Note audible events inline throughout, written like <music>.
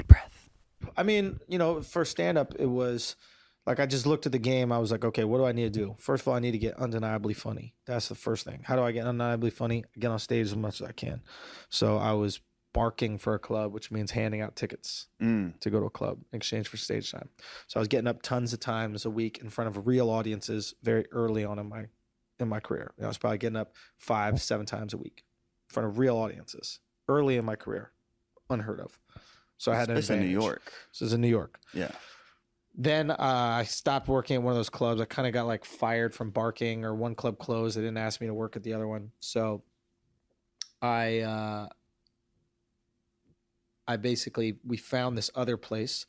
Bad breath. I mean, you know, for stand up, it was like I just looked at the game. I was like, okay, what do I need to do? First of all, I need to get undeniably funny. That's the first thing. How do I get undeniably funny? Get on stage as much as I can. So I was barking for a club, which means handing out tickets Mm. to go to a club in exchange for stage time. So I was getting up tons of times a week in front of real audiences very early on in my in my career. I was probably getting up five, seven times a week in front of real audiences early in my career. Unheard of. So I had an Especially in New. York. So this is in New York. Yeah. Then uh, I stopped working at one of those clubs. I kind of got like fired from barking, or one club closed. They didn't ask me to work at the other one. So I, uh, I basically we found this other place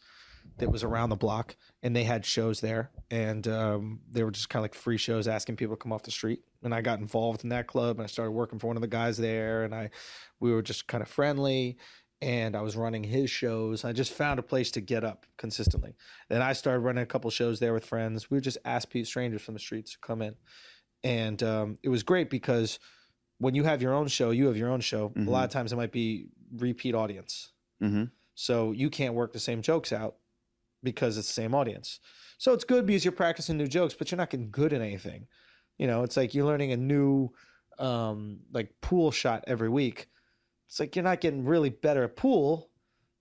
that was around the block, and they had shows there, and um, they were just kind of like free shows, asking people to come off the street. And I got involved in that club, and I started working for one of the guys there, and I, we were just kind of friendly. And I was running his shows. I just found a place to get up consistently. Then I started running a couple shows there with friends. We would just ask people, strangers from the streets to come in, and um, it was great because when you have your own show, you have your own show. A lot of times it might be repeat audience, Mm-hmm. so you can't work the same jokes out because it's the same audience. So it's good because you're practicing new jokes, but you're not getting good at anything. You know, it's like you're learning a new um, like pool shot every week. It's like you're not getting really better at pool.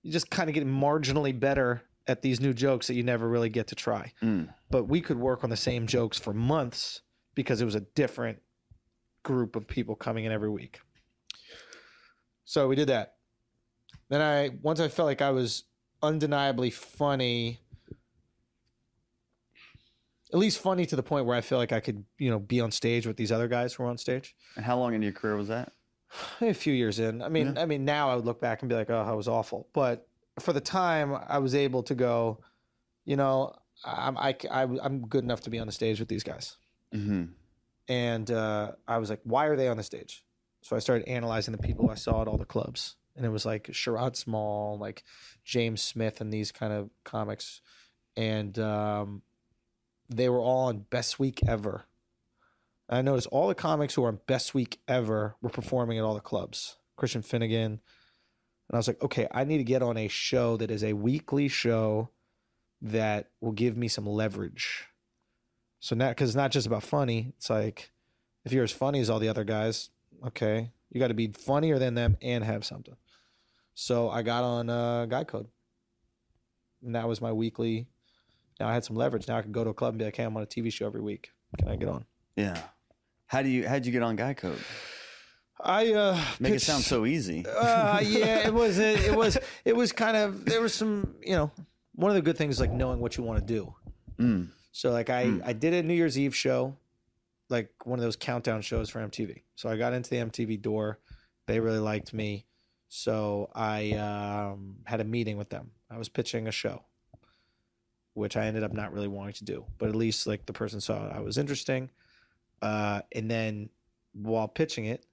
You're just kind of getting marginally better at these new jokes that you never really get to try. Mm. But we could work on the same jokes for months because it was a different group of people coming in every week. So we did that. Then I once I felt like I was undeniably funny, at least funny to the point where I feel like I could, you know, be on stage with these other guys who were on stage. And how long in your career was that? <sighs> A few years in, I mean, I mean, now I would look back and be like, "Oh, I was awful," but for the time, I was able to go, you know, I'm I, I, I'm good enough to be on the stage with these guys Mm-hmm. and uh, I was like, why are they on the stage? So I started analyzing the people I saw at all the clubs, and it was like Sherrod Small, like James Smith, and these kind of comics, and um, they were all on Best Week Ever. And I noticed all the comics who are on Best Week Ever were performing at all the clubs. Christian Finnegan, and I was like, okay, I need to get on a show that is a weekly show that will give me some leverage. So now, because it's not just about funny, it's like if you're as funny as all the other guys, okay, you got to be funnier than them and have something. So I got on uh, Guy Code, and that was my weekly. Now I had some leverage. Now I could go to a club and be like, "Hey, I'm on a TV show every week. Can I get on?" Yeah. How do you how'd you get on Guy Code? I uh, Make it sound so easy. <laughs> uh, yeah, it was. It, it was. It was kind of. There was some. You know, one of the good things is like knowing what you want to do. Mm. So like I I did a New Year's Eve show, like one of those countdown shows for MTV. So I got into the MTV door. They really liked me, so I um, had a meeting with them. I was pitching a show, which I ended up not really wanting to do, but at least like the person saw I was interesting. Uh, and then while pitching it,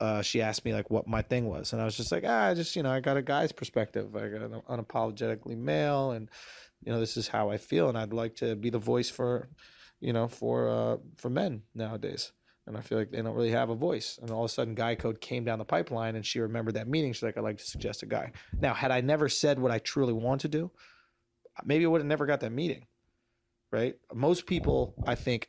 uh, she asked me like what my thing was, and I was just like, ah, I just you know I got a guy's perspective. I got an unapologetically male, and you know this is how I feel, and I'd like to be the voice for, you know, for uh, for men nowadays. And I feel like they don't really have a voice. And all of a sudden, Guy Code came down the pipeline, and she remembered that meeting. She's like, I'd like to suggest a guy. Now, had I never said what I truly want to do, maybe I would have never got that meeting. Right? Most people, I think,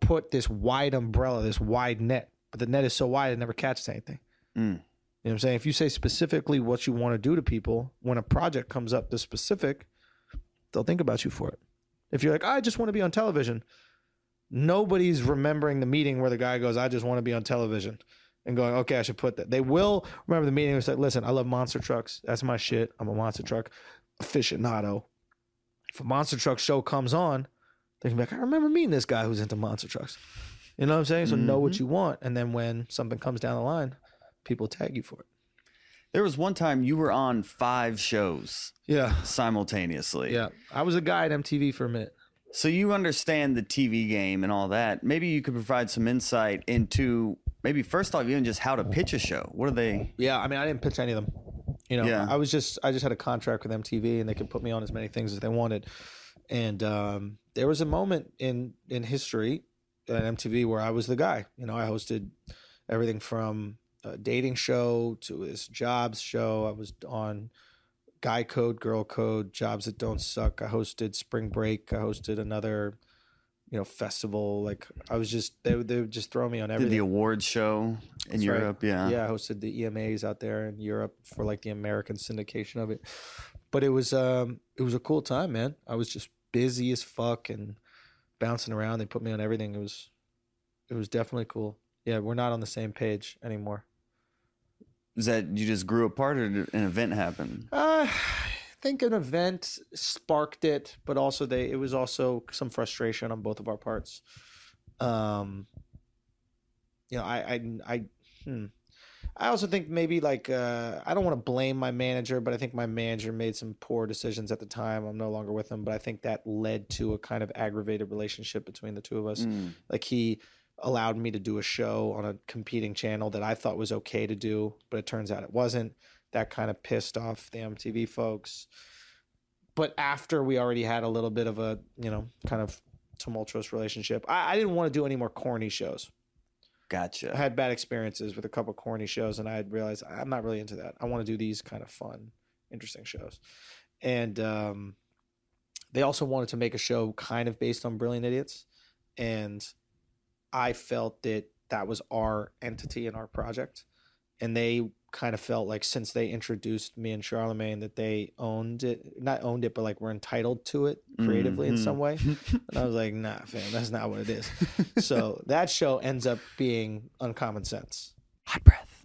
put this wide umbrella, this wide net, but the net is so wide it never catches anything. Mm. You know what I'm saying? If you say specifically what you want to do to people, when a project comes up that's specific, they'll think about you for it. If you're like, I just want to be on television, nobody's remembering the meeting where the guy goes, I just want to be on television and going, okay, I should put that. They will remember the meeting and say, listen, I love monster trucks. That's my shit. I'm a monster truck aficionado. If a monster truck show comes on, they can be like, I remember meeting this guy who's into monster trucks. You know what I'm saying? So know what you want. And then when something comes down the line, people tag you for it. There was one time you were on five shows Yeah. simultaneously. Yeah. I was a guy at MTV for a minute. So you understand the TV game and all that. Maybe you could provide some insight into maybe first off even just how to pitch a show. What are they? Yeah, I mean, I didn't pitch any of them. You know, Yeah. I was just I just had a contract with MTV, and they could put me on as many things as they wanted. And um, there was a moment in in history at MTV where I was the guy. You know, I hosted everything from a dating show to this jobs show. I was on Guy Code, Girl Code, Jobs That Don't Suck. I hosted Spring Break. I hosted another, you know, festival. Like I was just they would- they would just throw me on Did everything. the awards show in That's right. Europe? Yeah. yeah, I hosted the EMAs out there in Europe for like the American syndication of it. But it was um it was a cool time, man. I was just busy as fuck and bouncing around. They put me on everything. It was it was definitely cool. Yeah, we're not on the same page anymore. Is that you just grew apart or did an event happen? Uh, I think an event sparked it, but also they it was also some frustration on both of our parts. Um, you know, I I I hmm. I also think maybe like uh, I don't want to blame my manager, but I think my manager made some poor decisions at the time. I'm no longer with him, but I think that led to a kind of aggravated relationship between the two of us. Mm. Like he allowed me to do a show on a competing channel that I thought was okay to do, but it turns out it wasn't. That kind of pissed off the MTV folks. But after we already had a little bit of a, you know, kind of tumultuous relationship, I, I didn't want to do any more corny shows. I had bad experiences with a couple corny shows, and I realized I'm not really into that. I want to do these kind of fun, interesting shows. And um, they also wanted to make a show kind of based on Brilliant Idiots, and I felt that that was our entity and our project, and they kind of felt like since they introduced me and Charlamagne that they owned it, not owned it, but like were entitled to it creatively in Mhm. some way. And I was like, nah, fam, that's not what it is <laughs> so that show ends up being uncommon sense Hot breath.